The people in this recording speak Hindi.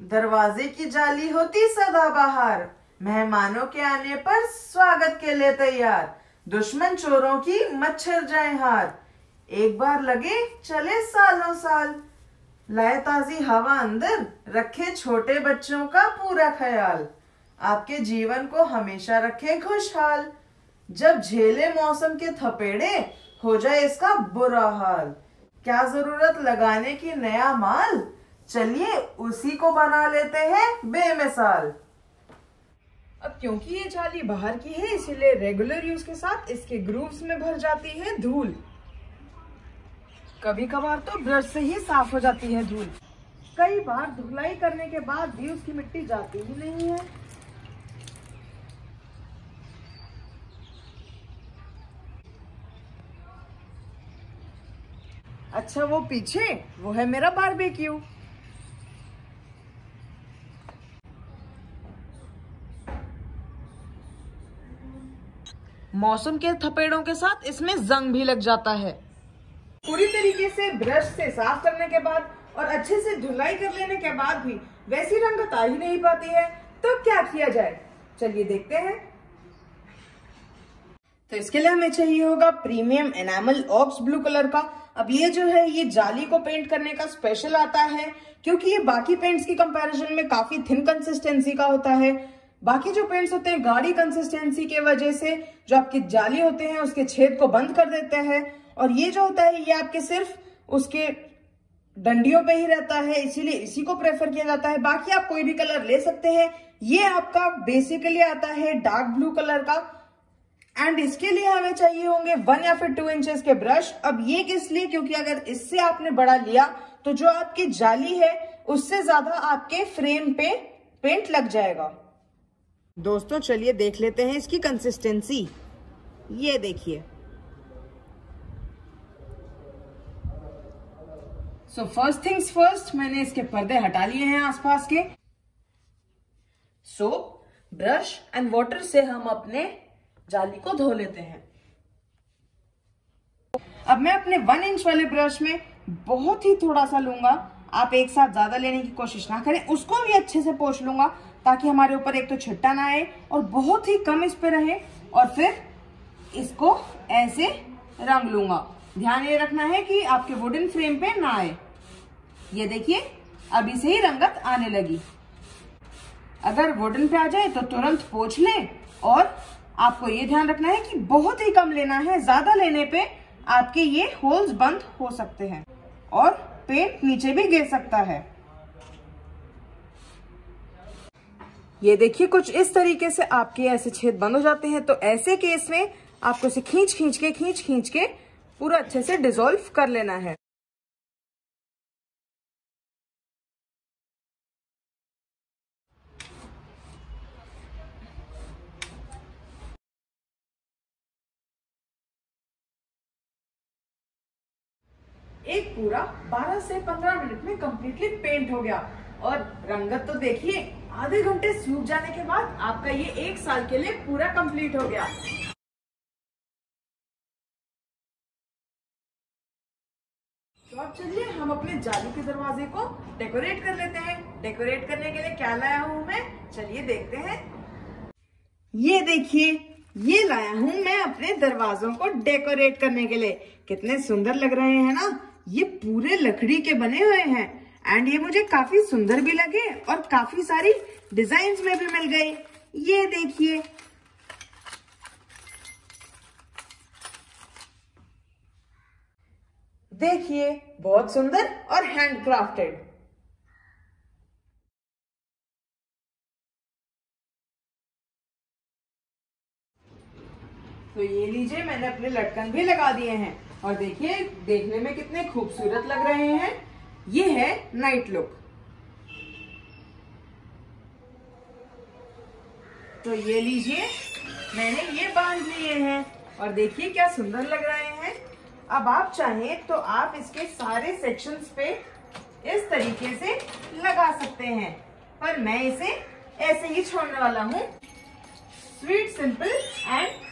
दरवाजे की जाली होती सदा बाहर मेहमानों के आने पर स्वागत के लिए तैयार। दुश्मन चोरों की मच्छर जाए हार एक बार लगे, चले सालों साल। लाए ताजी हवा अंदर रखे छोटे बच्चों का पूरा ख्याल। आपके जीवन को हमेशा रखे खुशहाल। जब झेले मौसम के थपेड़े, हो जाए इसका बुरा हाल। क्या ज़रूरत लगाने की नया माल? चलिए उसी को बना लेते हैं बेमिसाल। अब क्योंकि ये जाली बाहर की है, इसीलिए रेगुलर यूज़ के साथ इसके ग्रूव्स में भर जाती है धूल। कभी कभार तो ब्रश से ही साफ़ हो जाती है धूल। कई बार धुलाई करने के बाद भी उसकी मिट्टी जाती ही नहीं है। अच्छा वो पीछे, वो है मेरा बारबेक्यू मौसम के थपेड़ों के साथ इसमें जंग भी लग जाता है। पूरी तरीके से ब्रश से साफ़ करने के बाद और अच्छे से धुलाई कर लेने के बाद भी वैसी रंगत आ ही नहीं पाती है। तो क्या किया जाए? चलिए देखते हैं। तो इसके लिए हमें चाहिए होगा premium enamel ox blue colour का। अब ये जो है, ये जाली को पेंट करने का स्पेशल आता है, क्योंकि ये बाकी पेंट्स की कंपैरिजन में काफ़ी थिन कंसिस्टेंसी का होता है। बाकी जो पेंट्स होते हैं, गाढ़ी कंसिस्टेंसी के वजह से जो आपके जाली होते हैं, उसके छेद को बंद कर देते हैं। और ये जो होता है, ये आपके सिर्फ़ उसके डंडियों पे ही रहता है, इसीलिए इसी को प्रेफर किया जाता है। बाकी आप कोई भी कलर ले सकते हैं। ये आपका बेसिकली आता है डार्क ब्लू कलर का। एंड इसके लिए हमें चाहिए होंगे वन या फिर टू इंचेस के ब्रश अब ये किस लिए? क्योंकि अगर इससे आपने बड़ा लिया तो जो आपकी जाली है, उससे ज़्यादा आपके फ्रेम पे पेंट लग जाएगा। दोस्तों, चलिए देख लेते हैं इसकी कंसिस्टेंसी ये देखिए। सो फ़र्स्ट थिंग्स फ़र्स्ट मैंने इसके पर्दे हटा लिए हैं आसपास के। सो ब्रश एंड वाटर से हम अपने जाली को धो लेते हैं। अब मैं अपने वन इंच वाले ब्रश में बहुत ही थोड़ा सा लूँगा। आप एक साथ ज़्यादा लेने की कोशिश ना करें, उसको भी अच्छे से पोछ लूँगा। ताकि हमारे ऊपर एक तो छिट्टा ना आए और बहुत ही कम इस पे रहे और फिर इसको ऐसे रंग लूँगा। ध्यान ये रखना है कि आपके वुडन फ्रेम पे ना आए। ये देखिए, अभी से ही रंगत आने लगी। अगर वुडन पे आ जाए तो तुरंत पोछ ले और आपको ये ध्यान रखना है कि बहुत ही कम लेना है, ज़्यादा लेने पे आपके ये होल्स बंद हो सकते हैं और पेंट नीचे भी गिर सकता है। ये देखिए, कुछ इस तरीके से आपके ऐसे छेद बंद हो जाते हैं। तो ऐसे केस में आपको इसे खींच खींच के खींच खींच के पूरा अच्छे से डिजोल्व कर लेना है। एक पूरा 12 से 15 मिनट में कंप्लीटली पेंट हो गया। और रंगत तो देखिए, आधे घंटे सूख जाने के बाद आपका ये एक साल के लिए पूरा कंप्लीट हो गया। तो अब चलिए हम अपने जाली के दरवाजे को डेकोरेट कर लेते हैं। डेकोरेट करने के लिए क्या लाया हूँ मैं? चलिए देखते हैं। ये देखिए, ये लाया हूँ मैं अपने दरवाजों को डेकोरेट करने के लिए। कितने सुंदर लग रहे हैं ना? ये पूरे लकड़ी के बने हुए हैं। एंड ये मुझे काफ़ी सुंदर भी लगे और काफ़ी सारी डिज़ाइन में भी मिल गई। ये देखिए। देखिए, बहुत सुंदर और हैंडक्राफ्टेड तो ये लीजिए, मैंने अपने लटकन भी लगा दिए हैं। और देखिए, देखने में कितने खूबसूरत लग रहे हैं। ये है नाइट लुक। तो ये लीजिए, मैंने ये बाँध लिए हैं। और देखिए क्या सुंदर लग रहे हैं। अब आप चाहें तो आप इसके सारे सेक्शंस पे इस तरीके से लगा सकते हैं। पर मैं इसे ऐसे ही छोड़ने वाला हूँ। Sweet simple and